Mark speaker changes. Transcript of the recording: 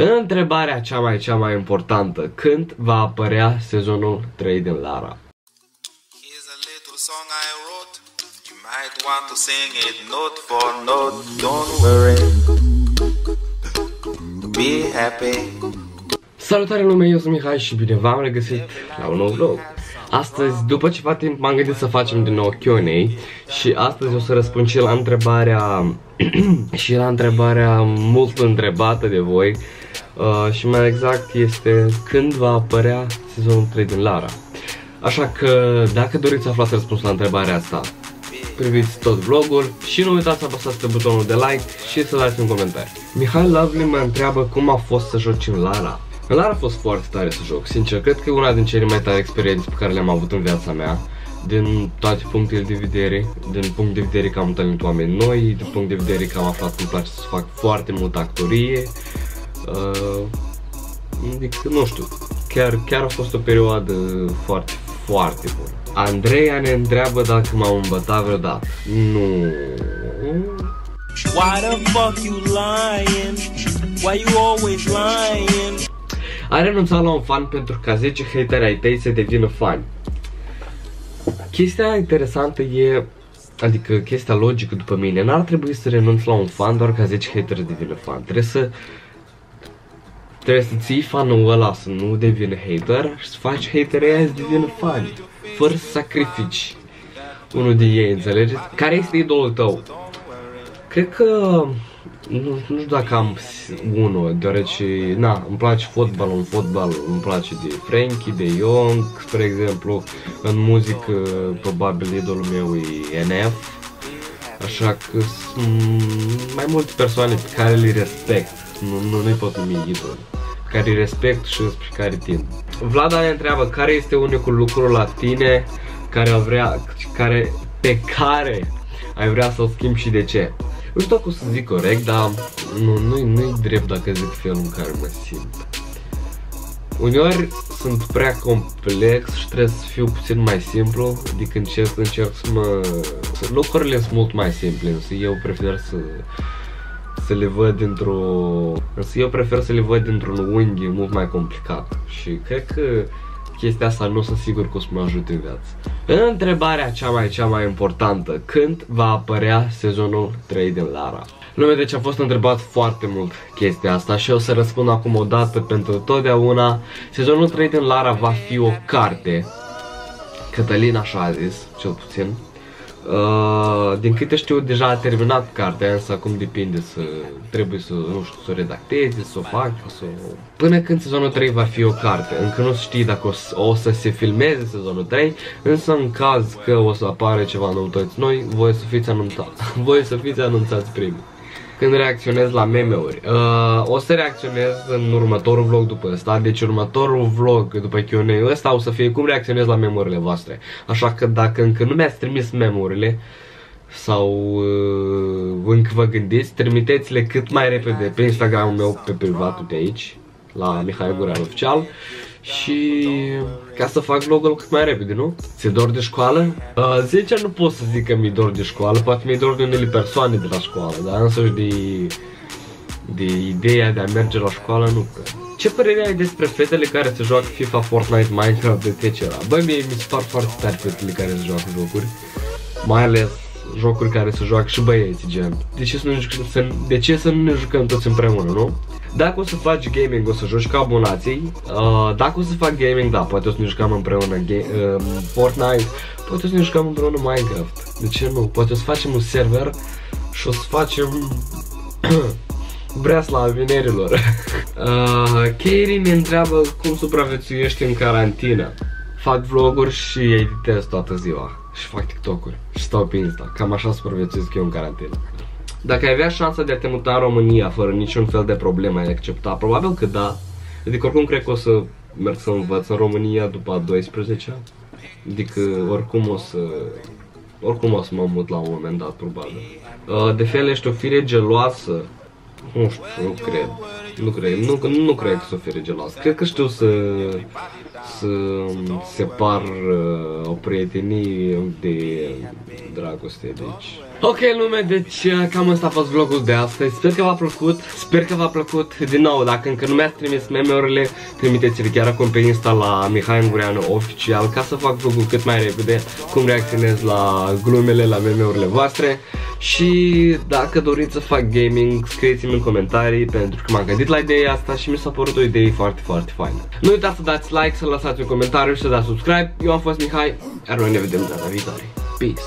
Speaker 1: Întrebarea cea mai cea mai importantă, când va apărea sezonul 3 din Lara?
Speaker 2: Here's a little song I wrote. You might want to sing it note for note. Don't worry. Be happy.
Speaker 1: Salutare lume, eu sunt Mihai și bine v-am regăsit la un nou vlog. Astăzi, după ceva timp, m-am gândit să facem din nou Q&A și astăzi o să răspund și la întrebarea și la întrebarea mult întrebată de voi uh, și mai exact este când va apărea sezonul 3 din Lara. Așa că dacă doriți să aflați răspunsul la întrebarea asta, priviți tot vlogul și nu uitați să apăsați pe butonul de like și să dați un comentariu. Mihai Lovely mă întreabă cum a fost să joci în Lara. În Lara a fost foarte tare să joc, sincer, cred că e una din cele mai tare experiențe pe care le-am avut în viața mea din toate punctele de vedere, din punct de vedere că am întâlnit oameni noi, din punct de vedere că am aflat că îmi place să fac foarte mult actorie, uh, adică, nu știu, chiar, chiar a fost o perioadă foarte, foarte bună. Andreea ne întreabă dacă m-am îmbătat vreodată. Nu.
Speaker 3: Why the fuck you lying? Why you always lying?
Speaker 1: A renunțat la un fan pentru ca 10 hateri ai tăi să devină fani. Chestia interesantă e, adică chestia logică după mine, n-ar trebui să renunți la un fan doar ca 10 hateri să devină fan. Trebuie să trebuie să ții fanul ăla să nu devină hater și să faci haterii aia să devină fani. Fără să sacrifici unul din ei, înțelegeți? Care este idolul tău? Cred că nu, nu știu dacă am unul, deoarece, na, îmi place fotbalul, în fotbal îmi place de Frankie, de Young, spre exemplu, în muzică, probabil idolul meu e NF, așa că sunt mai multe persoane pe care le respect, nu, nu, nu-i pot numi idol, care îi respect și spre care tind. Vlada ne întreabă care este unicul lucru la tine care, vrea, care, pe care ai vrea să-l schimbi și de ce. Nu știu dacă o să zic corect, dar nu, nu, nu-i drept dacă zic felul în care mă simt. Uneori sunt prea complex și trebuie să fiu puțin mai simplu, adică încerc, încerc să mă... Lucrurile sunt mult mai simple, însă eu prefer să să le văd dintr-o... Însă eu prefer să le văd dintr-un unghi mult mai complicat și cred că chestia asta nu sunt sigur că o să mă ajute în viață. Întrebarea cea mai cea mai importantă, când va apărea sezonul 3 din Lara? Lume, deci a fost întrebat foarte mult chestia asta și o să răspund acum o dată pentru totdeauna. Sezonul 3 din Lara va fi o carte. Cătălin așa a zis, cel puțin. Uh, din câte știu, deja a terminat cartea, însă acum depinde să trebuie să, nu știu, să o redacteze, să o facă, să o... Până când sezonul 3 va fi o carte, încă nu știi dacă o să, o să se filmeze sezonul 3, însă în caz că o să apare ceva noutăți noi, voi să fiți anunțați, voi să fiți anunțați primii când reacționez la meme-uri. Uh, o să reacționez în următorul vlog după ăsta, deci următorul vlog după Q&A ăsta o să fie cum reacționez la memorile voastre. Așa că dacă încă nu mi-ați trimis memorile sau uh, încă vă gândiți, trimiteți-le cât mai repede pe Instagramul meu pe privatul de aici, la Mihai Gurean Oficial și ca să fac vlogul cât mai repede, nu? Ți dor de școală? Uh, sincer nu pot să zic că mi-e dor de școală, poate mi-e dor de unele persoane de la școală, dar însăși de, de ideea de a merge la școală nu cred. Ce părere ai despre fetele care se joacă FIFA, Fortnite, Minecraft, etc. Băi, mie mi se par foarte tare fetele care se joacă jocuri, mai ales jocuri care se joacă și băieți, gen. De ce să nu ne jucăm, să, de ce să nu ne jucăm toți împreună, nu? Dacă o să faci gaming, o să joci ca abonații. Uh, dacă o să fac gaming, da, poate o să ne jucăm împreună uh, Fortnite, poate o să ne jucăm împreună Minecraft. De ce nu? Poate o să facem un server și o să facem breasla vinerilor. uh, Katie ne întreabă cum supraviețuiești în carantină. Fac vloguri și editez toată ziua. Și fac TikTok-uri. Și stau pe Insta. Cam așa supraviețuiesc eu în carantină. Dacă ai avea șansa de a te muta în România fără niciun fel de problemă, ai accepta? Probabil că da. Adică oricum cred că o să merg să învăț în România după a 12 ani. Adică oricum o să... Oricum o să mă mut la un moment dat, probabil. Uh, de fel ești o fire geloasă. Nu știu, nu cred. Nu cred, nu, nu cred că s-o fie gelos. Cred că știu să, să separ uh, o prietenie de dragoste, deci... Ok lume, deci uh, cam asta a fost vlogul de astăzi, sper că v-a plăcut, sper că v-a plăcut, din nou, dacă încă nu mi-ați trimis meme-urile, trimiteți-le chiar acum pe Insta la Mihai Ungureanu oficial, ca să fac vlogul cât mai repede, cum reacționez la glumele, la meme-urile voastre. Și dacă doriți să fac gaming, scrieți-mi în comentarii pentru că m-am gândit la ideea asta și mi s-a părut o idee foarte, foarte faină. Nu uitați să dați like, să lăsați un comentariu și să dați subscribe. Eu am fost Mihai, iar noi ne vedem data viitoare. Peace!